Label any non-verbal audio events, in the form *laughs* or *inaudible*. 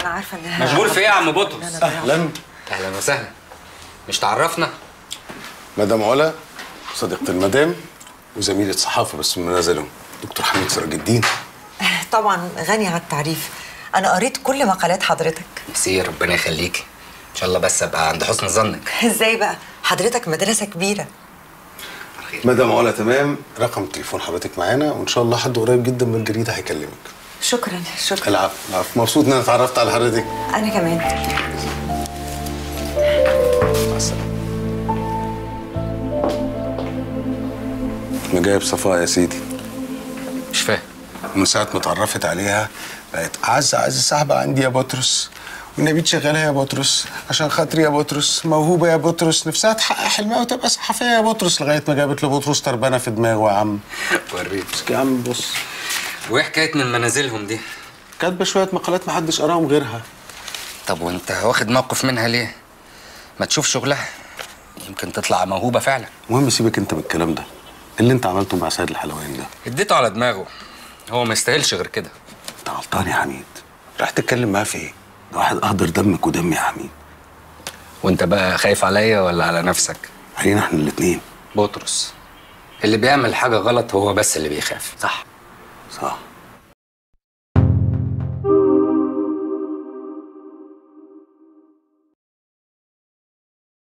أنا عارفة إنها مشغول في إيه يا عم بطرس؟ أهلا. أهلا وسهلا. مش تعرفنا؟ مدام علا صديقة المدام وزميلة صحافة بس من نزلهم دكتور حميد سراج الدين. *laughs* طبعا غني عن التعريف. أنا قريت كل مقالات حضرتك. ميرسي ربنا يخليك. إن شاء الله بس أبقى عند حسن ظنك. *laughs* إزاي بقى؟ حضرتك مدرسة كبيرة. مدام علا تمام. رقم تليفون حضرتك معانا وإن شاء الله حد قريب جدا من الجريدة هيكلمك. شكرا شكرا. العفو العفو. مبسوط إن أنا اتعرفت على حضرتك أنا كمان. مع السلامة. أنا جايب صفاء يا سيدي. مش فاهم. من ساعة ما اتعرفت عليها بقت أعز أعز صاحبة عندي يا بطرس. والنبي تشغلها يا بطرس عشان خاطري يا بطرس. موهوبة يا بطرس. نفسها تحقق حلمها وتبقى صحفية يا بطرس لغاية ما جابت لبطرس تربانة في دماغه يا عم. وريك بس يا عم بص. وإيه حكاية من منازلهم دي؟ كاتبة شوية مقالات محدش قراهم غيرها. طب وأنت واخد موقف منها ليه؟ ما تشوف شغلها. يمكن تطلع موهوبة فعلا. المهم سيبك أنت من الكلام ده. اللي أنت عملته مع سيد الحلواني ده. اديته على دماغه. هو ما يستاهلش غير كده. أنت غلطان يا حميد. راح تتكلم معاه في إيه؟ ده واحد اهدر دمك ودمي يا حميد. وأنت بقى خايف عليا ولا على نفسك؟ علينا إحنا الاتنين. بطرس. اللي بيعمل حاجة غلط هو بس اللي بيخاف. صح. صح